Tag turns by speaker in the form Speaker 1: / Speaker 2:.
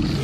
Speaker 1: Yeah.